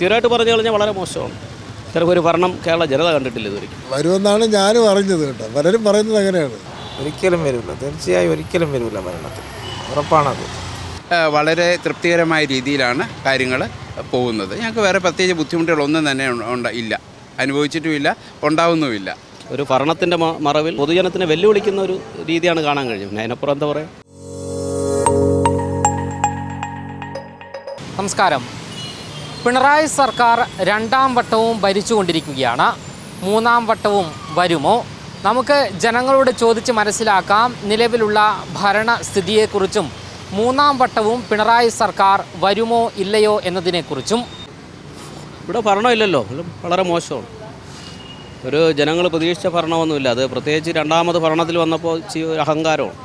തീരായിട്ട് പറഞ്ഞു കഴിഞ്ഞാൽ വളരെ മോശമാണ്. ഇത്തരം ഒരു ഭരണം കേരള ജനത കണ്ടിട്ടില്ല ഇതുവരെ. വരുമെന്നാണ് ഞാനും അറിഞ്ഞത് കേട്ടോ. പലരും പറയുന്നത് അങ്ങനെയാണ്. ഒരിക്കലും വരില്ല. തീർച്ചയായും ഒരിക്കലും വരില്ല ഭരണത്തിൽ. ഉറപ്പാണത്. വളരെ തൃപ്തികരമായ രീതിയിലാണ് കാര്യങ്ങൾ പോകുന്നത്. ഞങ്ങൾക്ക് വേറെ പ്രത്യേകിച്ച് ബുദ്ധിമുട്ടുകളൊന്നും തന്നെ ഉണ്ട- ഇല്ല. അനുഭവിച്ചിട്ടുമില്ല ഉണ്ടാവുന്നുമില്ല. ഒരു ഭരണത്തിന്റെ മ- മറവിൽ പൊതുജനത്തിനെ വെല്ലുവിളിക്കുന്ന ഒരു രീതിയാണ് കാണാൻ കഴിയും. പിന്നെ അതിനപ്പുറം എന്താ പറയുക നമസ്കാരം. പിണറായി സർക്കാർ രണ്ടാം വട്ടവും ഭരിച്ചുകൊണ്ടിരിക്കുകയാണ്. മൂന്നാം വട്ടവും വരുമോ? നമുക്ക് ജനങ്ങളോട് ചോദിച്ച് മനസ്സിലാക്കാം. നിലവിലുള്ള ഭരണസ്ഥിതിയെക്കുറിച്ചും മൂന്നാം വട്ടവും പിണറായി സർക്കാർ വരുമോ ഇല്ലയോ എന്നതിനെക്കുറിച്ചും. ഇവിടെ ഭരണമില്ലല്ലോ. വളരെ മോശമാണ്. ഒരു ജനങ്ങൾ പ്രതീക്ഷിച്ച ഭരണമൊന്നുമില്ല. അത് പ്രത്യേകിച്ച് രണ്ടാമത് ഭരണത്തിൽ വന്നപ്പോൾ അഹങ്കാരമാണ്.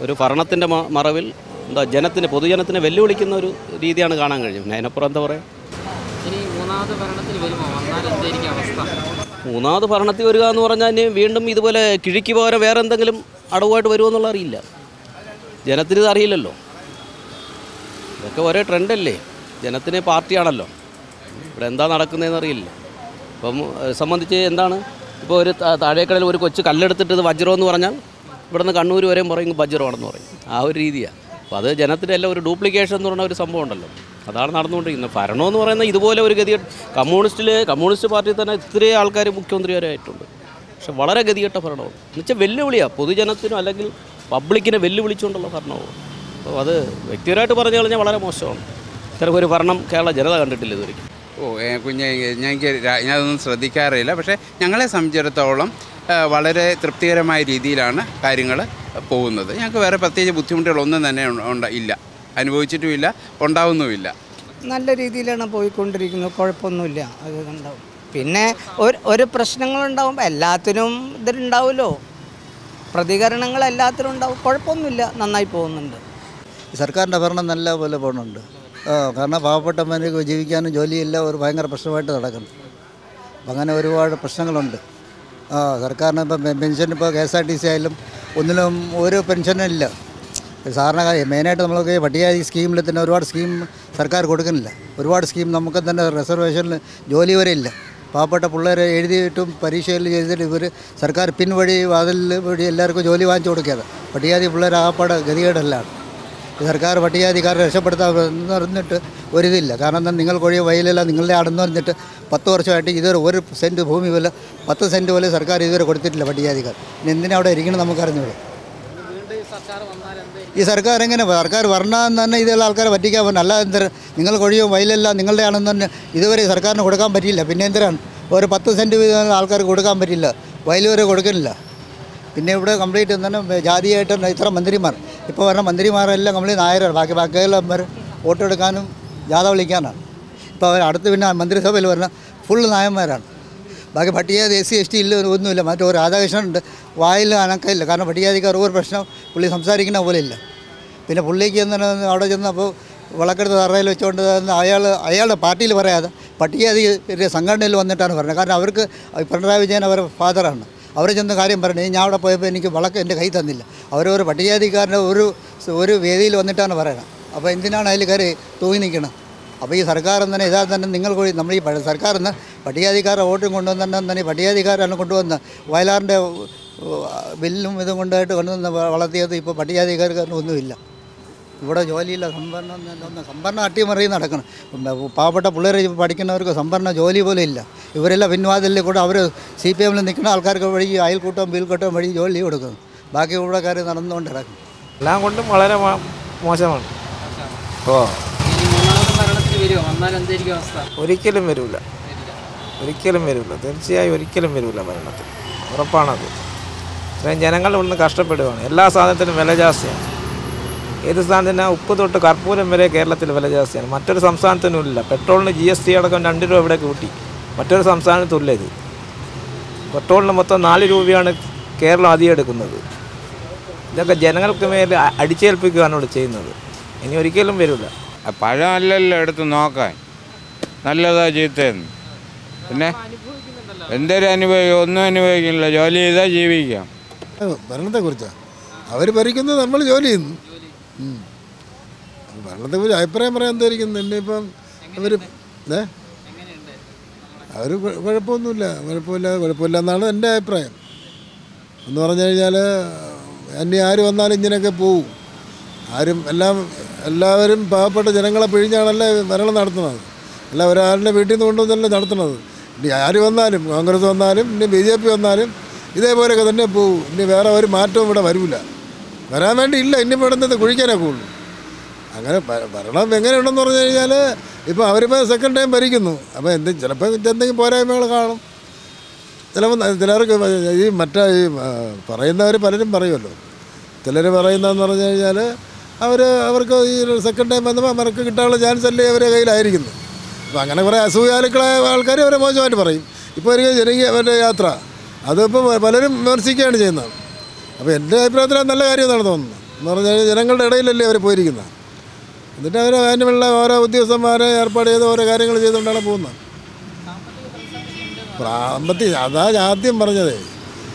ഒരു ഭരണത്തിന്റെ മറവിൽ എന്താ ജനത്തിന് പൊതുജനത്തിന് വെല്ലുവിളിക്കുന്ന ഒരു രീതിയാണ് കാണാൻ കഴിയും. പിന്നെ അതിനപ്പുറം എന്താ പറയുക മൂന്നാമത് ഭരണത്തിൽ വരിക എന്ന് പറഞ്ഞാൽ ഇനി വീണ്ടും ഇതുപോലെ കിഴിക്ക് പോരെ വേറെ എന്തെങ്കിലും അടവുമായിട്ട് വരുമോ എന്നുള്ള അറിയില്ല. ജനത്തിന് ഇത് അറിയില്ലല്ലോ. ഇതൊക്കെ ഒരേ ട്രെൻഡല്ലേ. ജനത്തിന് പാർട്ടിയാണല്ലോ. ഇവിടെ എന്താ നടക്കുന്നതെന്ന് അറിയില്ല. അപ്പം സംബന്ധിച്ച് എന്താണ്? ഇപ്പോൾ ഒരു താഴേക്കടയിൽ ഒരു കൊച്ചു കല്ലെടുത്തിട്ട് ഇത് വജ്രം എന്ന് പറഞ്ഞാൽ ഇവിടുന്ന് കണ്ണൂർ വരെയും പറയും വജ്രമാണെന്ന് പറയും. ആ ഒരു രീതിയാണ് അപ്പോൾ അത് ജനത്തിന്റെ എല്ലാം ഒരു ഡ്യൂപ്ലിക്കേഷൻ എന്ന് പറയുന്ന ഒരു സംഭവം ഉണ്ടല്ലോ. അതാണ് നടന്നുകൊണ്ടിരിക്കുന്നത്. എന്ന് പറയുന്ന ഇതുപോലെ ഒരു ഗതി കമ്മ്യൂണിസ്റ്റിൽ കമ്മ്യൂണിസ്റ്റ് പാർട്ടിയിൽ തന്നെ ഇത്രയും ആൾക്കാർ മുഖ്യമന്ത്രിമാരായിട്ടുണ്ട് പക്ഷെ വളരെ ഗതികെട്ട ഭരണമാണ്. എന്നുവെച്ചാൽ വെല്ലുവിളിയാണ് പൊതുജനത്തിനും അല്ലെങ്കിൽ പബ്ലിക്കിനെ വെല്ലുവിളിച്ചുകൊണ്ടുള്ള ഭരണമാണ്. അപ്പോൾ അത് വ്യക്തിപരമായിട്ട് പറഞ്ഞു കഴിഞ്ഞാൽ വളരെ മോശമാണ്. ഇത്തരം ഒരു ഭരണം കേരള ജനത കണ്ടിട്ടില്ല ഇതുവരെ ഓ കുഞ്ഞെ ഞങ്ങൾക്ക് ഞാനതൊന്നും ശ്രദ്ധിക്കാറില്ല. പക്ഷേ ഞങ്ങളെ സംബന്ധിച്ചിടത്തോളം വളരെ തൃപ്തികരമായ രീതിയിലാണ് കാര്യങ്ങൾ പോകുന്നത്. ഞങ്ങൾക്ക് വേറെ പ്രത്യേകിച്ച് ബുദ്ധിമുട്ടുകളൊന്നും തന്നെ ഉണ്ട- ഇല്ല. അനുഭവിച്ചിട്ടുമില്ല ഉണ്ടാവുന്നുമില്ല. നല്ല രീതിയിലാണ് പോയിക്കൊണ്ടിരിക്കുന്നത്. കുഴപ്പമൊന്നുമില്ല. അത് ഉണ്ടാവും പിന്നെ ഒരു ഒരു പ്രശ്നങ്ങളുണ്ടാവും എല്ലാത്തിനും ഇതിലുണ്ടാവുമല്ലോ പ്രതികരണങ്ങൾ എല്ലാത്തിനും ഉണ്ടാവും. കുഴപ്പമൊന്നുമില്ല. നന്നായി പോകുന്നുണ്ട്. സർക്കാരിന്റെ ഭരണം നല്ല പോലെ പോകുന്നുണ്ട്. കാരണം പാവപ്പെട്ടവർക്ക് ജീവിക്കാനും ജോലിയില്ല ഒരു ഭയങ്കര പ്രശ്നമായിട്ട് നടക്കുന്നു. അപ്പം അങ്ങനെ ഒരുപാട് പ്രശ്നങ്ങളുണ്ട്. സർക്കാരിന് ഇപ്പം പെൻഷൻ ഇപ്പോൾ K S R T C ആയാലും ഒന്നിലും ഒരു പെൻഷനും ഇല്ല. സാറിന് മെയിനായിട്ട് നമ്മൾക്ക് പട്ടികജാതി സ്കീമിൽ തന്നെ ഒരുപാട് സ്കീം സർക്കാർ കൊടുക്കുന്നില്ല. ഒരുപാട് സ്കീം നമുക്ക് തന്നെ റിസർവേഷനിൽ ജോലി വരെ ഇല്ല. പാവപ്പെട്ട പിള്ളേരെ എഴുതിയിട്ടും പരീക്ഷയിൽ ചെയ്തിട്ട് ഇവർ സർക്കാർ പിൻവഴി വാതിൽ വഴി എല്ലാവർക്കും ജോലി വാങ്ങിച്ചു കൊടുക്കുകയാണ്. പട്ടികജാതി പിള്ളേർ ആപ്പാട് ഗതികേടെല്ലാം ഈ സർക്കാർ പട്ടികജാതിക്കാരെ രക്ഷപ്പെടുത്താൻ പറഞ്ഞിട്ട് ഒരിതില്ല. കാരണം എന്താ? നിങ്ങൾ കൊഴിയ വയലെല്ലാം നിങ്ങളുടെ ആടെന്ന് പറഞ്ഞിട്ട് പത്ത് വർഷമായിട്ട് ഇതുവരെ ഒരു സെന്റ് ഭൂമി പോലെ പത്ത് സെന്റ് പോലെ സർക്കാർ ഇതുവരെ കൊടുത്തിട്ടില്ല പട്ടികജാതിക്കാർ എന്തിനാ അവിടെ ഇരിക്കണം നമുക്കറിഞ്ഞൂടെ? ഈ സർക്കാർ എങ്ങനെ സർക്കാർ വരണമെന്ന് തന്നെ ഇതുള്ള ആൾക്കാരെ പറ്റിക്കാൻ പറ്റും അല്ലാതെ എന്തിനാ നിങ്ങൾ വയലല്ല നിങ്ങളുടെ ആണെന്ന് തന്നെ ഇതുവരെ സർക്കാരിന് കൊടുക്കാൻ പറ്റിയില്ല. പിന്നെ എന്തിനാണ്? ഒരു പത്ത് സെന്റ് വീതം ആൾക്കാർക്ക് കൊടുക്കാൻ പറ്റില്ല വയൽ വരെ കൊടുക്കുന്നില്ല പിന്നെ ഇവിടെ കംപ്ലീറ്റ് തന്നെ ജാതിയായിട്ട് ഇത്ര മന്ത്രിമാർ. ഇപ്പോൾ പറഞ്ഞ മന്ത്രിമാരെല്ലാം കംപ്ലീറ്റ് നായരാണ്. ബാക്കി ബാക്കിയുള്ളവർ വോട്ടെടുക്കാനും ജാഥ വിളിക്കാനാണ്. ഇപ്പോൾ അവർ അടുത്ത് പിന്നെ മന്ത്രിസഭയിൽ വരണ ഫുൾ നായന്മാരാണ്. ബാക്കി പട്ടികജാതി എസ് സി എസ് ടി ഇല്ല ഒന്നുമില്ല. മറ്റേ ഒരു രാധാകൃഷ്ണൻ ഉണ്ട് വായിൽ അനക്കമില്ല. കാരണം പട്ടികജാതിക്കാർ ഒരു പ്രശ്നം പുള്ളി സംസാരിക്കുന്ന പോലെ ഇല്ല. പിന്നെ പുള്ളിക്ക് എന്താണ് അവിടെ ചെന്നപ്പോൾ വിളക്കെടുത്ത് തറയിൽ വെച്ചുകൊണ്ട് അയാൾ അയാളുടെ പാർട്ടിയിൽ പറയാതെ പട്ടികജാതി സംഘടനയിൽ വന്നിട്ടാണ് പറഞ്ഞത്. കാരണം അവർക്ക് പിണറായി വിജയൻ അവരുടെ ഫാദറാണ് അവർ ചെന്ന് കാര്യം പറഞ്ഞു ഞാൻ അവിടെ പോയപ്പോൾ എനിക്ക് വിളക്ക് എന്റെ കൈ തന്നില്ല. അവരൊരു പട്ടികജാതിക്കാരന്റെ ഒരു ഒരു വേദിയിൽ വന്നിട്ടാണ് പറയുന്നത് അപ്പോൾ എന്തിനാണ് അതിൽ കയറി തൂങ്ങി നിൽക്കണം അപ്പോൾ ഈ സർക്കാർ തന്നെ ഇതാ തന്നെ നിങ്ങൾ കൂടി നമ്മൾ ഈ സർക്കാർ തന്നെ പട്ടികാധികാരം വോട്ടും കൊണ്ടുവന്ന് തന്നെ പട്ടികജാതിക്കാരാണ് കൊണ്ടുവന്ന് വയലാറിന്റെ ബില്ലും ഇതും കൊണ്ടായിട്ട് കൊണ്ടുവന്ന് വളർത്തിയത് ഇപ്പോൾ പട്ടികജാതിക്കാർക്ക് ഒന്നുമില്ല. ഇവിടെ ജോലിയില്ല സംഭരണം സംഭരണം അട്ടിമറി നടക്കണം. പാവപ്പെട്ട പിള്ളേർ പഠിക്കുന്നവർക്ക് സംഭരണ ജോലി പോലും ഇല്ല. ഇവരെല്ലാം പിൻവാതിലിൽ കൂടെ അവർ സി പി എമ്മിൽ നിൽക്കുന്ന ആൾക്കാർക്ക് വഴി അയൽക്കൂട്ടം ബിൽക്കൂട്ടം വഴി ജോലി കൊടുക്കും. ബാക്കി കൂടെക്കാർ നടന്നുകൊണ്ട് കിടക്കും എല്ലാം കൊണ്ടും വളരെ മോശമാണ്. ഓ. ഒരിക്കലും വരില്ല ഒരിക്കലും വരില്ല തീർച്ചയായും ഒരിക്കലും വരില്ല ഭരണത്തിൽ ഉറപ്പാണത്. ഇത്രയും ജനങ്ങൾ ഇവിടുന്ന് കഷ്ടപ്പെടുകയാണ് എല്ലാ സാധനത്തിനും വില ജാസ്തിയാണ്. ഏത് സാധനത്തിന് ഉപ്പ് തൊട്ട് കർപ്പൂരം വരെ കേരളത്തിൽ വില ജാസ്തിയാണ്. മറ്റൊരു സംസ്ഥാനത്തിനും ഇല്ല. പെട്രോളിന് ജി എസ് ടി അടക്കം രണ്ട് രൂപ ഇവിടെ കൂട്ടി. മറ്റൊരു സംസ്ഥാനത്തുമില്ല ഇത്. പെട്രോളിന് മൊത്തം നാല് രൂപയാണ് കേരളം അധികം എടുക്കുന്നത്. ഇതൊക്കെ ജനങ്ങൾക്ക് മേൽ അടിച്ചേൽപ്പിക്കുകയാണ് ഇവിടെ ചെയ്യുന്നത്. ഇനി ഒരിക്കലും വരില്ല. പഴം അല്ലല്ലോ എടുത്ത് നോക്കാൻ. നല്ലതാ ചീത്തയെന്ന്. പിന്നെ എന്തൊരു അനുഭവിക്കും ഒന്നും അനുഭവിക്കുന്നില്ല. ജോലി ചെയ്താൽ ജീവിക്കാം. ഭരണത്തെക്കുറിച്ചാണ് അവർ ഭരിക്കുന്നത് നമ്മൾ ജോലി ചെയ്യുന്നു. ഭരണത്തെക്കുറിച്ച് അഭിപ്രായം പറയാൻ എന്തായിരിക്കും? ഇപ്പം അവർ ഏ? അവർ കുഴപ്പമൊന്നുമില്ല. കുഴപ്പമില്ല കുഴപ്പമില്ല എന്നാണ് എന്റെ അഭിപ്രായം. എന്ന് പറഞ്ഞു കഴിഞ്ഞാൽ അന്യ ആര് വന്നാലും ഇങ്ങനെയൊക്കെ പോവും. ആരും എല്ലാം എല്ലാവരും പാവപ്പെട്ട ജനങ്ങളെ പിഴിഞ്ഞാണല്ലേ ഭരണം നടത്തുന്നത്. അല്ല ഒരാളുടെ വീട്ടിൽ നിന്ന് കൊണ്ടുവന്നല്ലേ നടത്തുന്നത്. ഇനി ആര് വന്നാലും കോൺഗ്രസ് വന്നാലും ഇനി ബി ജെ പി വന്നാലും ഇതേപോലെയൊക്കെ തന്നെ പോവും. ഇനി വേറെ ഒരു മാറ്റവും ഇവിടെ വരില്ല. വരാൻ വേണ്ടി ഇല്ല ഇനി ഇവിടെ നിന്ന് കുഴിക്കാനൊക്കെ ഉള്ളൂ അങ്ങനെ ഭരണം എങ്ങനെയുണ്ടെന്ന് പറഞ്ഞു കഴിഞ്ഞാൽ ഇപ്പോൾ അവരിപ്പോൾ സെക്കൻഡ് ടൈം ഭരിക്കുന്നു. അപ്പോൾ എന്ത് ചിലപ്പോൾ എന്തെങ്കിലും പോരായ്മകൾ കാണും. ചിലപ്പോൾ ചിലർക്ക് ഈ മറ്റേ ഈ പറയുന്നവർ പലരും പറയുമല്ലോ. ചിലർ പറയുന്നതെന്ന് പറഞ്ഞു കഴിഞ്ഞാൽ അവർ അവർക്ക് ഈ സെക്കൻഡ് ടൈം വന്നപ്പോൾ അവർക്ക് കിട്ടാനുള്ള ചാൻസ് അല്ലേ അവരെ കയ്യിലായിരിക്കുന്നു. അപ്പോൾ അങ്ങനെ കുറേ അസൂയാലുക്കളായ ആൾക്കാർ അവരെ മോശമായിട്ട് പറയും. ഇപ്പോൾ ഒരു ജനകീയ അവരുടെ യാത്ര അതിപ്പോൾ പലരും വിമർശിക്കുകയാണ് ചെയ്യുന്നത്. അപ്പോൾ എന്റെ അഭിപ്രായത്തിൽ നല്ല കാര്യം നടന്നു തോന്നുന്നത്. എന്ന് പറഞ്ഞാൽ ജനങ്ങളുടെ ഇടയിലല്ലേ അവർ പോയിരിക്കുന്നത്. എന്നിട്ട് അവർ അതിനുള്ള ഓരോ ഉദ്യോഗസ്ഥന്മാരെ ഏർപ്പാട് ചെയ്ത് ഓരോ കാര്യങ്ങൾ ചെയ്തുകൊണ്ടാണ് പോകുന്നത്. പ്രാമ്പത്തി അതാ ആദ്യം പറഞ്ഞത്.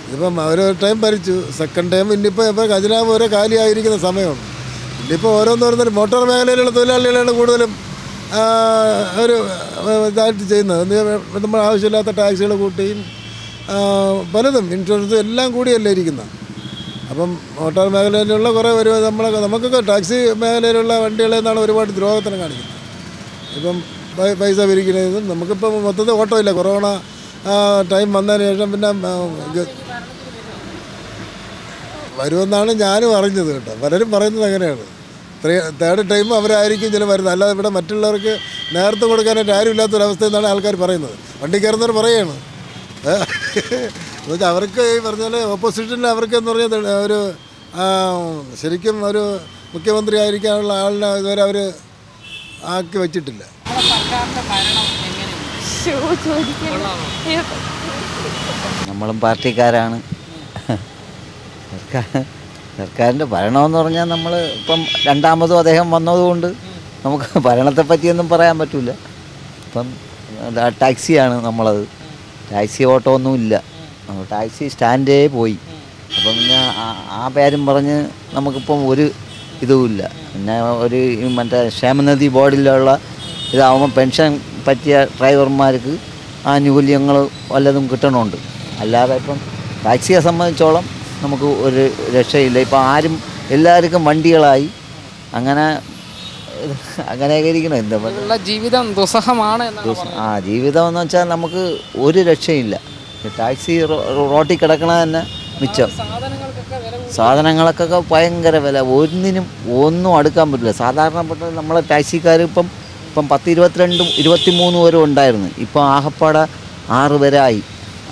ഇതിപ്പം ഓരോ ടൈം ഭരിച്ചു. സെക്കൻഡ് ടൈം ഇന്നിപ്പോൾ ഇപ്പോൾ ഖജനാവ് ഓരോ കാലിയായിരിക്കുന്ന സമയമാണ്. ഇന്നിപ്പോൾ ഓരോന്നോരോന്നൊരു മോട്ടോർ മേഖലയിലുള്ള തൊഴിലാളികളാണ് കൂടുതലും ഒരു ഇതായിട്ട് ചെയ്യുന്നത്. നമ്മൾ ആവശ്യമില്ലാത്ത ടാക്സികൾ കൂട്ടിയും പലതും ഇൻഷുറൻസും എല്ലാം കൂടിയല്ലേ ഇരിക്കുന്നത്. അപ്പം ഓട്ടോ മേഖലയിലുള്ള കുറേ ഒരു നമ്മളൊക്കെ നമുക്കൊക്കെ ടാക്സി മേഖലയിലുള്ള വണ്ടികളിൽ നിന്നാണ് ഒരുപാട് ദ്രോഹത്തിന് കാണിക്കുന്നത്. ഇപ്പം പൈസ പിരിക്കുന്നതും നമുക്കിപ്പം മൊത്തത്തിൽ ഓട്ടോ ഇല്ല. കൊറോണ ടൈം വന്നതിന് ശേഷം പിന്നെ വരുമെന്നാണ് ഞാനും അറിഞ്ഞത് കേട്ടോ. പലരും പറയുന്നത് അങ്ങനെയാണ്. തേർഡ് ടൈം അവരായിരിക്കും ചില വരുന്നത്. അല്ലാതെ ഇവിടെ മറ്റുള്ളവർക്ക് നേരത്തെ കൊടുക്കാനായിട്ട് ആരും ഇല്ലാത്തൊരവസ്ഥ എന്നാണ് ആൾക്കാർ പറയുന്നത്. വണ്ടി കയറുന്നവർ പറയുകയാണ്? എന്നുവെച്ചാൽ അവർക്ക് ഈ പറഞ്ഞാൽ ഓപ്പോസിഷനിൽ അവർക്ക് എന്ന് പറഞ്ഞാൽ ഒരു ശരിക്കും ഒരു മുഖ്യമന്ത്രി ആയിരിക്കാനുള്ള ആളിനെ ഇതുവരെ അവർ ആക്കി വെച്ചിട്ടില്ല. നമ്മളും പാർട്ടിക്കാരാണ്. സർക്കാർ സർക്കാരിന്റെ ഭരണമെന്ന് പറഞ്ഞാൽ നമ്മൾ ഇപ്പം രണ്ടാമതും അദ്ദേഹം വന്നതുകൊണ്ട് നമുക്ക് ഭരണത്തെ പറ്റിയൊന്നും പറയാൻ പറ്റില്ല ഇപ്പം ടാക്സിയാണ് നമ്മളത്. ടാക്സി ഓട്ടോ ഒന്നും ഇല്ല. നമ്മൾ ടാക്സി സ്റ്റാൻഡേ പോയി. അപ്പം പിന്നെ ആ- പേരും പറഞ്ഞ് നമുക്കിപ്പം ഒരു ഇതുമില്ല പിന്നെ ഒരു മറ്റേ ക്ഷേമനിധി ബോർഡിലുള്ള ഇതാവുമ്പോൾ പെൻഷൻ പറ്റിയ ഡ്രൈവർമാർക്ക് ആനുകൂല്യങ്ങൾ വല്ലതും കിട്ടണമുണ്ട് അല്ലാതെ ഇപ്പം ടാക്സിയെ സംബന്ധിച്ചോളം നമുക്ക് ഒരു രക്ഷയില്ല. ഇപ്പം ആരും എല്ലാവർക്കും വണ്ടികളായി. അങ്ങനെ അങ്ങനെയൊക്കെ ഇരിക്കണം. എന്താ പറയുക ജീവിതം ദുസ്സഹമാണ് ആ ജീവിതം എന്ന് വെച്ചാൽ നമുക്ക് ഒരു രക്ഷയില്ല. ടാക്സി റോട്ടിൽ കിടക്കണ തന്നെ മിച്ചം. സാധനങ്ങൾക്കൊക്കെ ഭയങ്കര വില. ഒന്നിനും ഒന്നും അടുക്കാൻ പറ്റില്ല. സാധാരണപ്പെട്ട നമ്മളെ ടാക്സിക്കാർ ഇപ്പം ഇപ്പം പത്ത് ഇരുപത്തിരണ്ടും ഇരുപത്തിമൂന്ന് വരെ ഉണ്ടായിരുന്നു. ഇപ്പം ആഹപ്പാട ആറ് വരെ ആയി.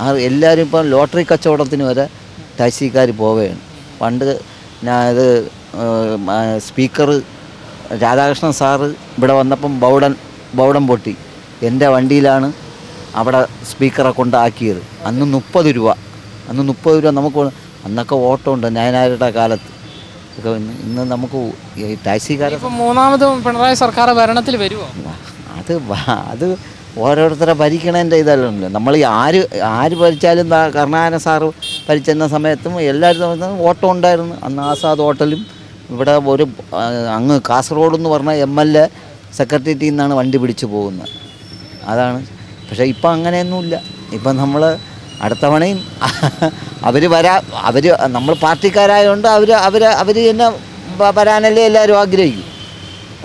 ആറ് എല്ലാവരും ഇപ്പം ലോട്ടറി കച്ചവടത്തിന് വരെ ടാക്സിക്കാർ പോവുകയാണ്. പണ്ട് ഞാൻ ഇത് സ്പീക്കർ രാധാകൃഷ്ണൻ സാറ് ഇവിടെ വന്നപ്പം ബൗഡൻ ബൗഡൻ പൊട്ടി. എന്റെ വണ്ടിയിലാണ് അവിടെ സ്പീക്കറെ കൊണ്ടാക്കിയത് അന്ന് മുപ്പത് രൂപ. അന്ന് മുപ്പത് രൂപ നമുക്ക് അന്നൊക്കെ ഓട്ടോ ഉണ്ട്. നയനാരുടെ കാലത്ത്. ഒക്കെ ഇന്ന് ഇന്ന് നമുക്ക് ഈ ടാക്സിക്കാരെ മൂന്നാമതും പിണറായി സർക്കാർ ഭരണത്തിൽ വരുമോ അത് അത് ഓരോരുത്തരെ ഭരിക്കണതിന്റെ ഇതല്ലല്ലോ നമ്മൾ ഈ ആര് ആര് ഭരിച്ചാലും കരുണാകരൻ സാറ് ഭരിച്ചെന്ന സമയത്തും എല്ലാവരും ഓട്ടോ ഉണ്ടായിരുന്നു. അന്ന് ആസാദ് ഹോട്ടലും ഇവിടെ ഒരു അങ്ങ് കാസർഗോഡ് എന്ന് പറഞ്ഞ എം എൽ എ സെക്രട്ടേറിയറ്റിൽ നിന്നാണ് വണ്ടി പിടിച്ചു പോകുന്നത്. അതാണ് പക്ഷേ ഇപ്പം അങ്ങനെയൊന്നുമില്ല. ഇപ്പം നമ്മൾ അടുത്ത തവണയും അവർ വരാ അവർ നമ്മൾ പാർട്ടിക്കാരായതുകൊണ്ട് അവർ അവർ അവർ തന്നെ വരാനല്ലേ എല്ലാവരും ആഗ്രഹിക്കും.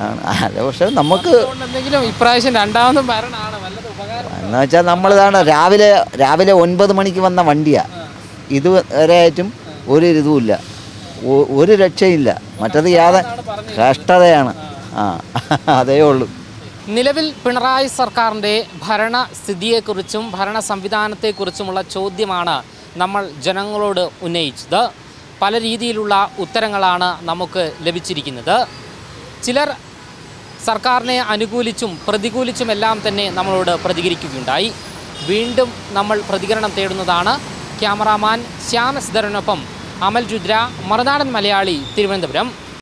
ആണ്. അത് പക്ഷെ നമുക്ക് ഇപ്രാവശ്യം രണ്ടാമതും എന്ന് വെച്ചാൽ നമ്മളിതാണ് രാവിലെ രാവിലെ ഒൻപത് മണിക്ക് വന്ന വണ്ടിയാണ് ഇതുവരെ ആയിട്ടും ഒരു ഇതുമില്ല ഒരു രക്ഷയില്ല മറ്റത് യാതെ കഷ്ടതയാണ്. ആ അതേ ഉള്ളൂ. നിലവിൽ പിണറായി സർക്കാരിന്റെ ഭരണസ്ഥിതിയെക്കുറിച്ചും ഭരണ സംവിധാനത്തെക്കുറിച്ചുമുള്ള ചോദ്യമാണ് നമ്മൾ ജനങ്ങളോട് ഉന്നയിച്ചത്. പല രീതിയിലുള്ള ഉത്തരങ്ങളാണ് നമുക്ക് ലഭിച്ചിരിക്കുന്നത്. ചിലർ സർക്കാരിനെ അനുകൂലിച്ചും പ്രതികൂലിച്ചുമെല്ലാം തന്നെ നമ്മളോട് പ്രതികരിക്കുകയുണ്ടായി. വീണ്ടും നമ്മൾ പ്രതികരണം തേടുന്നതാണ് ക്യാമറാമാൻ ശ്യാമസ്ധരനൊപ്പം അമൽ രുദ്ര മറുനാടൻ മലയാളി തിരുവനന്തപുരം.